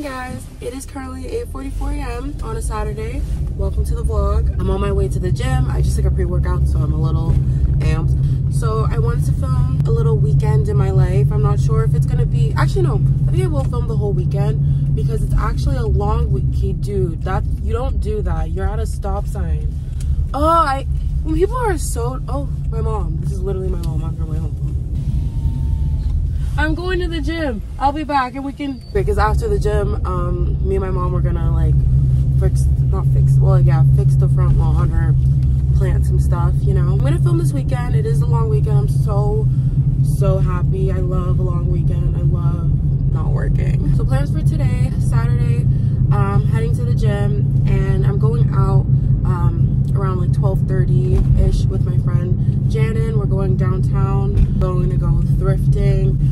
morning guys. It is currently 8:44 a.m on a saturday. Welcome to the vlog. I'm on my way to the gym. I just took a pre-workout so i'm a little amped. So i wanted to film a little weekend in my life. I'm not sure if it's gonna be actually no. I think i will film the whole weekend because it's actually a long week dude. That you don't do that. You're at a stop sign. Oh i when people are so oh my mom. This is literally my mom on her way home I'm going to the gym. I'll be back and we can because after the gym, um, me and my mom were gonna like fix not fix well yeah, fix the front lawn on her plant some stuff, you know. I'm gonna film this weekend. It is a long weekend. I'm so so happy. I love a long weekend. I love not working. So plans for today, Saturday, um, heading to the gym and I'm going out um, around like 12:30 ish with my friend Janin. We're going downtown. Going to go thrifting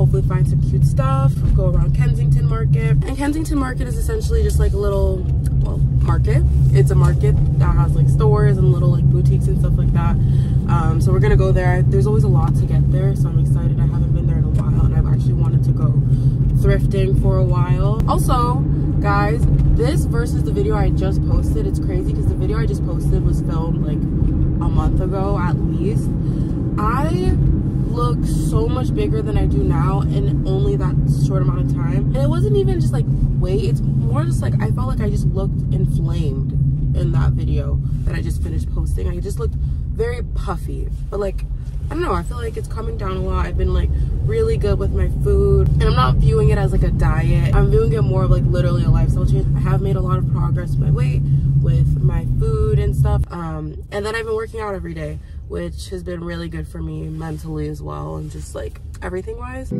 hopefully find some cute stuff, go around Kensington Market. And Kensington Market is essentially just like a little, well, market. It's a market that has like stores and little like boutiques and stuff like that. Um, so we're gonna go there. There's always a lot to get there, so I'm excited. I haven't been there in a while and I've actually wanted to go thrifting for a while. Also, guys, this versus the video I just posted, it's crazy because the video I just posted was filmed like a month ago at least. I look so much bigger than I do now in only that short amount of time. And it wasn't even just like weight, it's more just like I felt like I just looked inflamed in that video that I just finished posting. I just looked very puffy, but like, I don't know, I feel like it's coming down a lot. I've been like really good with my food and I'm not viewing it as like a diet. I'm viewing it more of like literally a lifestyle change. I have made a lot of progress with my weight, with my food and stuff. Um, and then I've been working out every day which has been really good for me mentally as well and just like everything wise.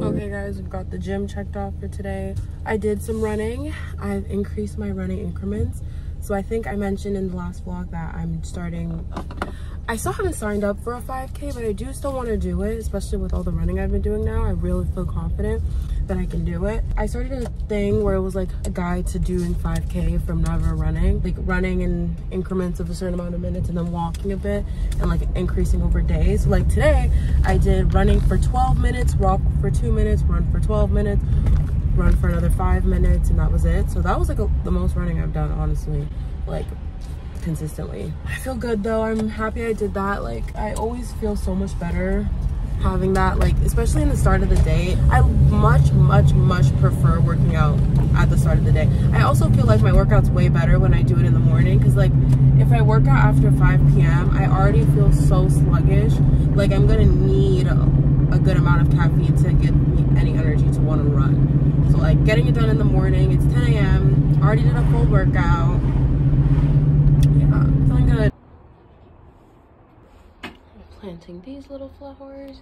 Okay guys, we've got the gym checked off for today. I did some running. I've increased my running increments. So I think I mentioned in the last vlog that I'm starting I still haven't signed up for a 5K, but I do still want to do it, especially with all the running I've been doing now. I really feel confident that I can do it. I started a thing where it was like a guide to doing 5K from never running, like running in increments of a certain amount of minutes and then walking a bit and like increasing over days. So like today, I did running for 12 minutes, walk for two minutes, run for 12 minutes, run for another five minutes, and that was it. So that was like a, the most running I've done, honestly. Like consistently. I feel good though. I'm happy I did that. Like I always feel so much better having that like especially in the start of the day i much much much prefer working out at the start of the day i also feel like my workout's way better when i do it in the morning because like if i work out after 5 p.m i already feel so sluggish like i'm gonna need a, a good amount of caffeine to give me any energy to want to run so like getting it done in the morning it's 10 a.m already did a full workout planting these little flowers.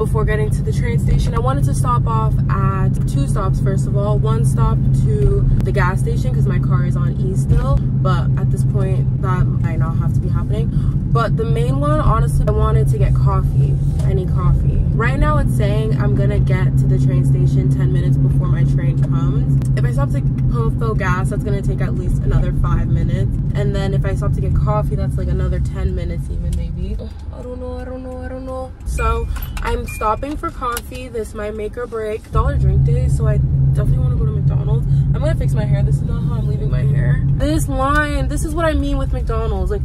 Before getting to the train station. I wanted to stop off at two stops first of all. One stop to the gas station because my car is on E still, but at this point that might not have to be happening. But the main one, honestly, I wanted to get coffee. I need coffee. Right now it's saying I'm gonna get to the train station 10 minutes before my train comes. If I stop to fill gas, that's gonna take at least another five minutes. And then if I stop to get coffee, that's like another 10 minutes even maybe. Oh, I don't know, I don't know, I don't know. So I'm stopping for coffee. This might make or break. Dollar drink day, so I definitely wanna go to McDonald's. I'm gonna fix my hair. This is not how I'm leaving my hair. This line, this is what I mean with McDonald's. Like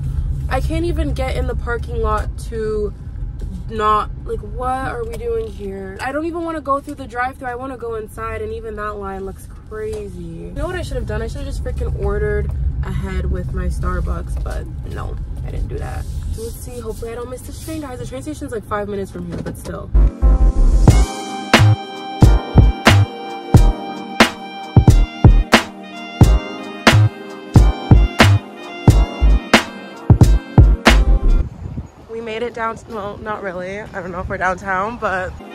I can't even get in the parking lot to not like what are we doing here? I don't even want to go through the drive-through i want to go inside and even that line looks crazy. You know what i should have done? I should have just freaking ordered ahead with my starbucks but no i didn't do that. Let's see hopefully i don't miss this train. Guys the train station's like five minutes from here but still made it down, well, not really. I don't know if we're downtown, but we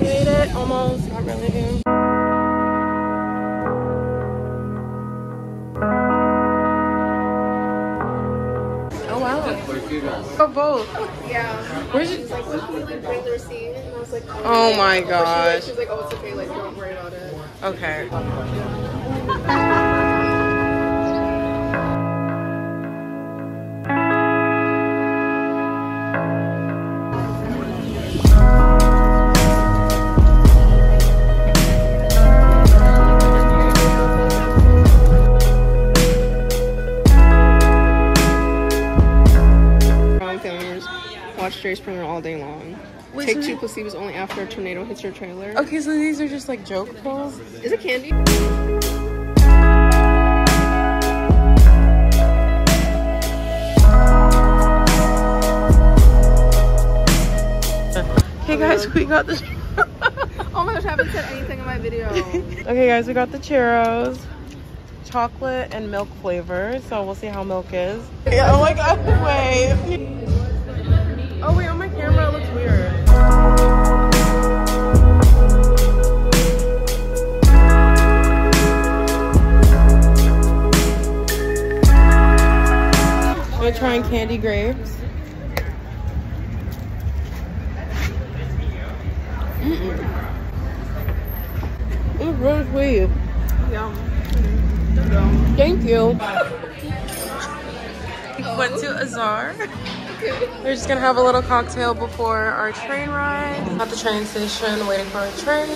made it almost, not really. Oh, both. Yeah. Where's She's like, when can we like bring the receipt? And I was like, Oh, oh my But she, like, gosh. She was like, oh, it's okay. Like, don't worry about it. Okay. Jerry Springer all day long. Wait, Take so- two placebos only after a tornado hits your trailer. Okay, so these are just like joke pills? Is it candy? Hey guys, we got the. Oh my gosh, I haven't said anything in my video. okay, guys, we got the churros, chocolate and milk flavor. So we'll see how milk is. Oh my god, wait. Oh wait, on my camera it looks weird. We're trying candy grapes. It's really sweet. Yum. Thank you. Went to Azar. We're just gonna have a little cocktail before our train ride. At the train station, waiting for our train.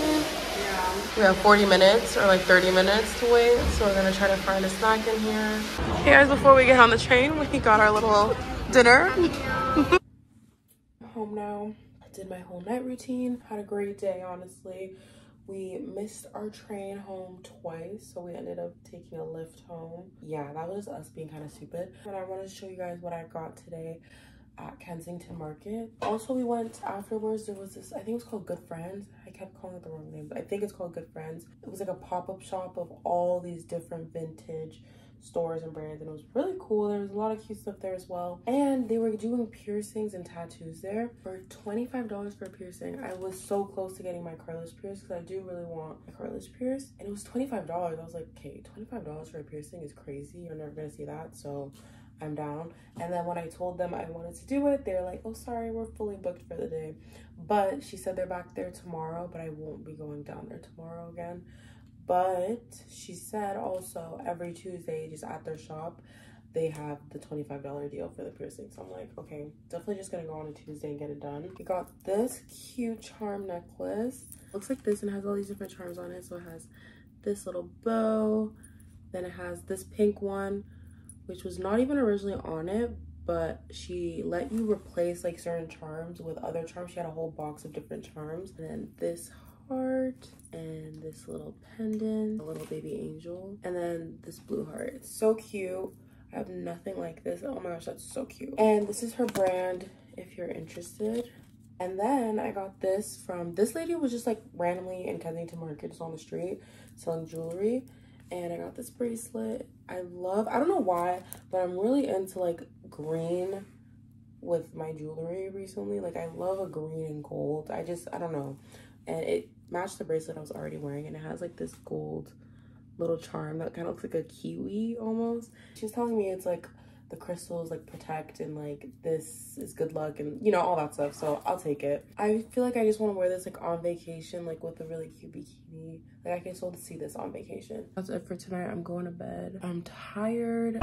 We have 40 minutes or like 30 minutes to wait, so we're gonna try to find a snack in here. Hey guys, before we get on the train, we got our little dinner. Home now. I did my whole night routine. Had a great day, honestly. We missed our train home twice, so we ended up taking a lift home. Yeah, that was us being kind of stupid. But I wanted to show you guys what I got today at Kensington Market. Also, we went afterwards. There was this, I think it was called Good Friends. I kept calling it the wrong name, but I think it's called Good Friends. It was like a pop-up shop of all these different vintage stores and brands and it was really cool there was a lot of cute stuff there as well and they were doing piercings and tattoos there for $25 for a piercing i was so close to getting my cartilage pierced because i do really want a cartilage pierced and it was $25 i was like okay $25 for a piercing is crazy you're never gonna see that so I'm down. And then when I told them I wanted to do it, they're like, oh, sorry, we're fully booked for the day. But she said they're back there tomorrow, but I won't be going down there tomorrow again. But she said also every Tuesday, just at their shop, they have the $25 deal for the piercing. So I'm like, okay, definitely just gonna go on a Tuesday and get it done. We got this cute charm necklace. Looks like this and has all these different charms on it. So it has this little bow. Then it has this pink one, which was not even originally on it, but she let you replace like certain charms with other charms. She had a whole box of different charms. And then this heart and this little pendant, a little baby angel, and then this blue heart. It's so cute. I have nothing like this. Oh my gosh, that's so cute. And this is her brand if you're interested. And then I got this from, this lady was just like randomly in Kensington Market, just on the street, selling jewelry. And I got this bracelet. I love, I don't know why, but I'm really into like green with my jewelry recently. Like I love a green and gold. I just, I don't know. And it matched the bracelet I was already wearing. And it has like this gold little charm that kind of looks like a kiwi almost. She was telling me it's like the crystals like protect and like this is good luck and you know all that stuff so i'll take it. I feel like i just want to wear this like on vacation like with a really cute bikini. Like i can still see this on vacation. That's it for tonight. I'm going to bed. I'm tired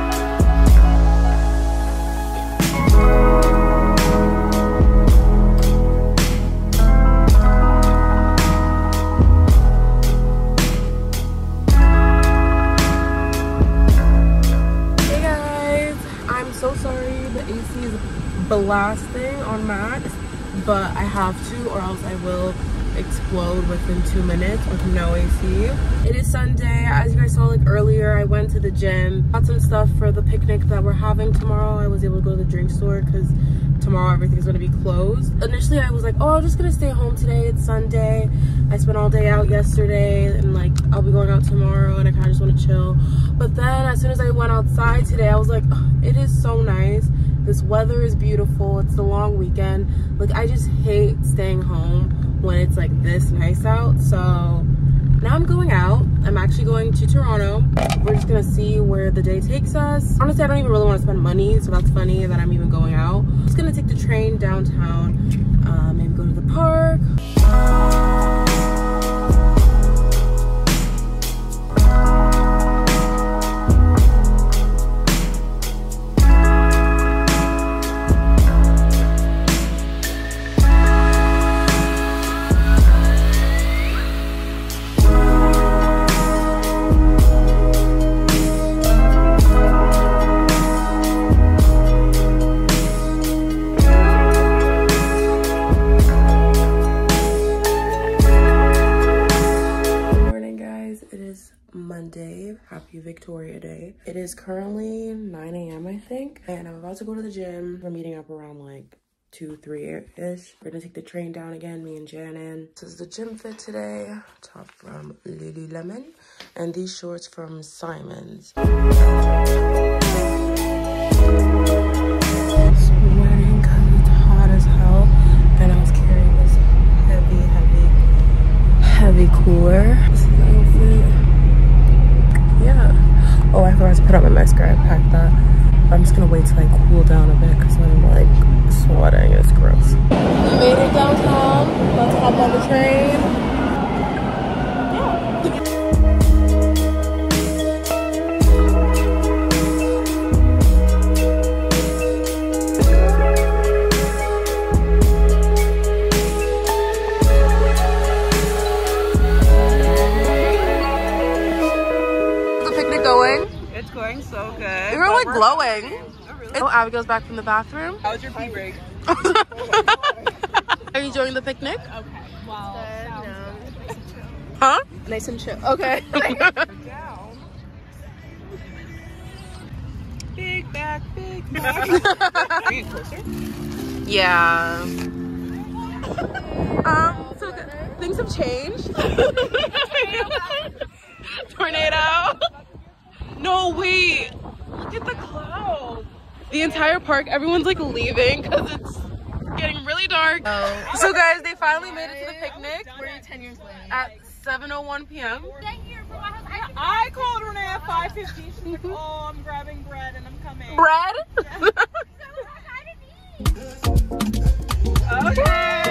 blasting on max, but I have to or else I will explode within two minutes with no AC. It is Sunday. As you guys saw like earlier, I went to the gym, got some stuff for the picnic that we're having tomorrow. I was able to go to the drink store because tomorrow everything's gonna be closed. Initially, I was like, oh, I'm just gonna stay home today. It's Sunday. I spent all day out yesterday, and like I'll be going out tomorrow, and I kind of just want to chill. But then, as soon as I went outside today, I was like, oh, it is so. This weather is beautiful. It's the long weekend. Like I just hate staying home when it's like this nice out. So now I'm going out. I'm actually going to Toronto. We're just gonna see where the day takes us. Honestly, I don't even really want to spend money, so that's funny that I'm even going out. I'm just gonna take the train downtown, uh, maybe go to the park. Happy Victoria Day. It is currently 9 a.m. I think, and I'm about to go to the gym. We're meeting up around like 2, 3-ish. We're gonna take the train down again, me and Janin. This is the gym fit today. Top from Lululemon, and these shorts from Simons. Really? oh, back from the bathroom. How was your pee break? Are you enjoying the picnic? Okay. Wow. Huh? Nice and chill. Okay. big back, big back. Are you closer? Yeah. Um, so things have changed. Tornado. No, wait. Look at the clouds the entire park. Everyone's like leaving because it's getting really dark. Oh. So guys, they finally made it to the picnic. We're 10 years late. At 7.01 p.m. I called Renee at 5.15. She's like, oh, I'm grabbing bread and I'm coming. Bread? Yeah. okay.